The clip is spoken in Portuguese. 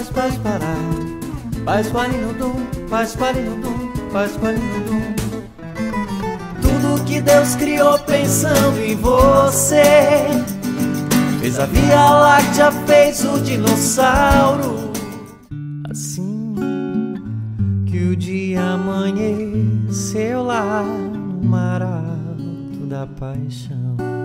paz, paz, pará. Paz, parinudum, paz, parinudum, paz, parinudum. Tudo que Deus criou pensando em você. Fez a Via Láctea, fez o dinossauro. Assim que o dia amanheceu lá no mar alto da paixão.